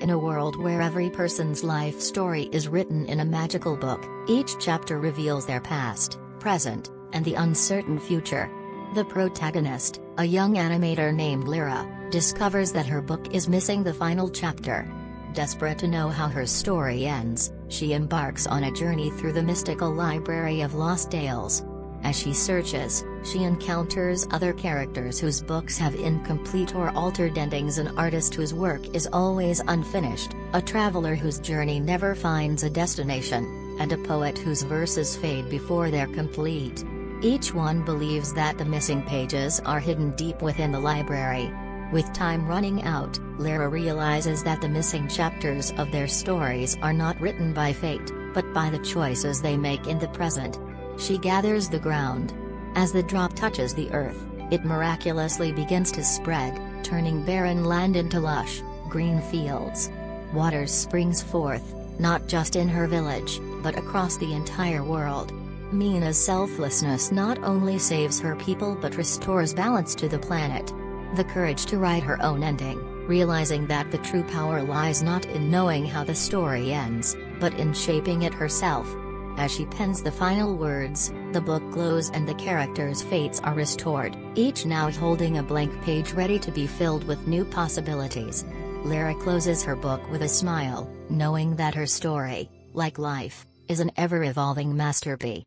In a world where every person's life story is written in a magical book, each chapter reveals their past, present, and the uncertain future. The protagonist, a young animator named Lyra, discovers that her book is missing the final chapter. Desperate to know how her story ends, she embarks on a journey through the mystical library of Lost Dales. As she searches, she encounters other characters whose books have incomplete or altered endings an artist whose work is always unfinished, a traveler whose journey never finds a destination, and a poet whose verses fade before they're complete. Each one believes that the missing pages are hidden deep within the library. With time running out, Lara realizes that the missing chapters of their stories are not written by fate, but by the choices they make in the present. She gathers the ground. As the drop touches the earth, it miraculously begins to spread, turning barren land into lush, green fields. Water springs forth, not just in her village, but across the entire world. Mina's selflessness not only saves her people but restores balance to the planet. The courage to write her own ending, realizing that the true power lies not in knowing how the story ends, but in shaping it herself. As she pens the final words, the book glows and the characters' fates are restored, each now holding a blank page ready to be filled with new possibilities. Lyra closes her book with a smile, knowing that her story, like life, is an ever-evolving masterpiece.